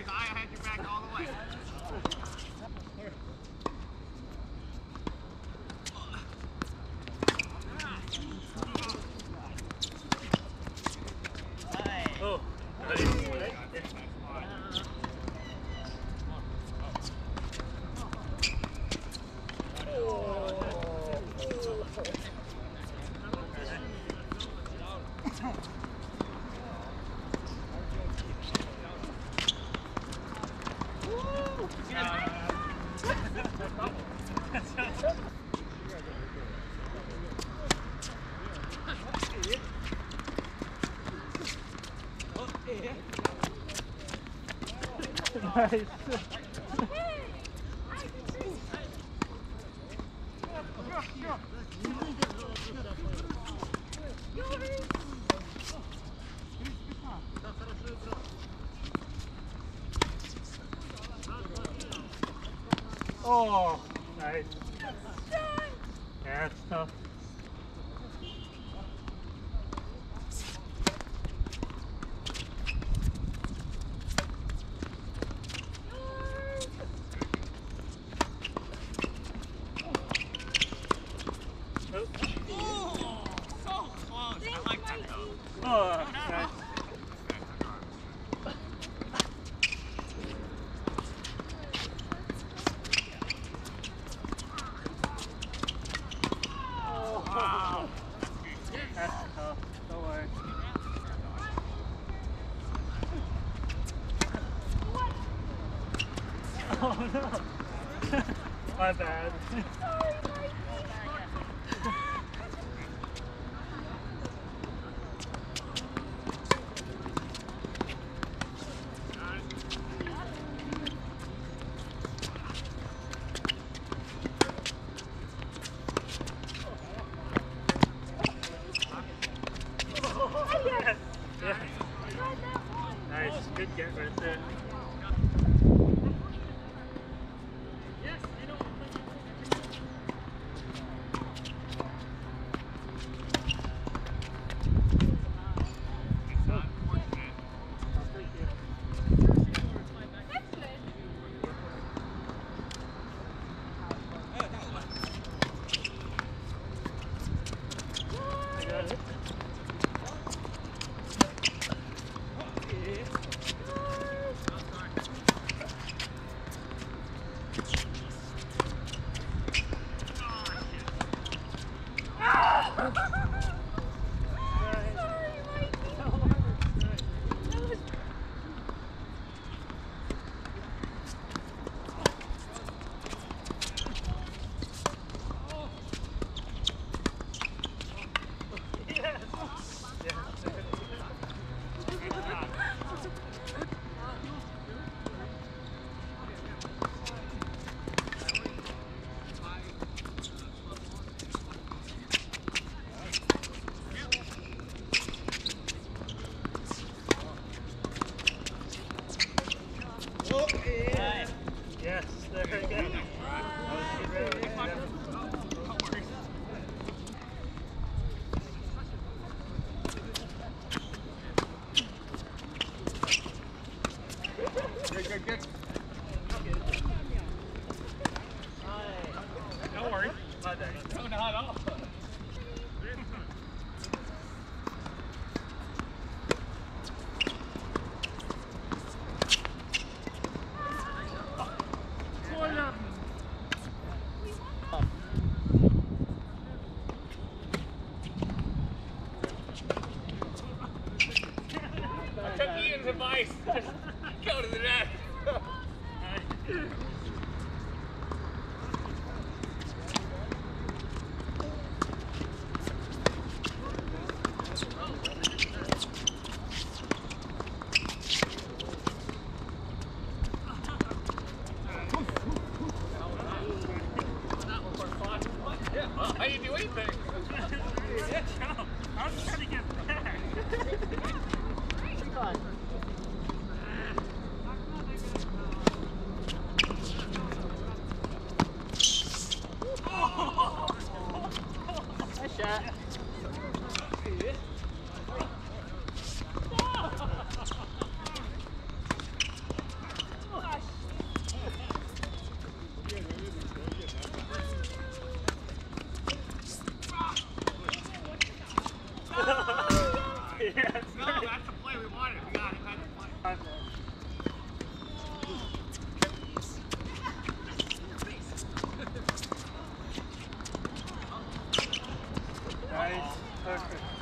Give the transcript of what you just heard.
worries. I had your back all the way. Oh, nice. 아, 나이스 Oh, nice. That's tough. Oh no! My bad. was a good get right there. Go to the net. How you do anything? I was trying to get back. Nice shot. yes. No, that's the play we wanted. We got it. That's the play. Nice. Perfect.